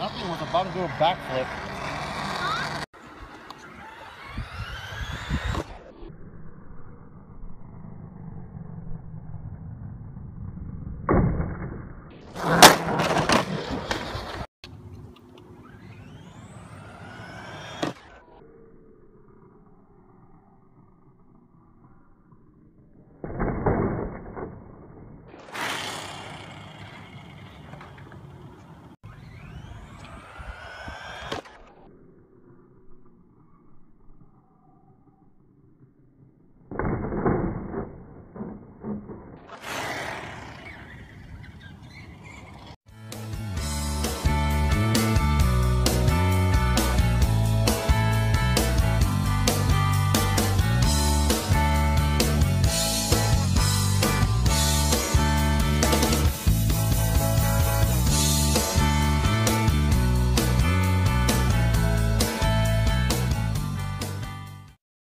Nothing was about to do a backflip.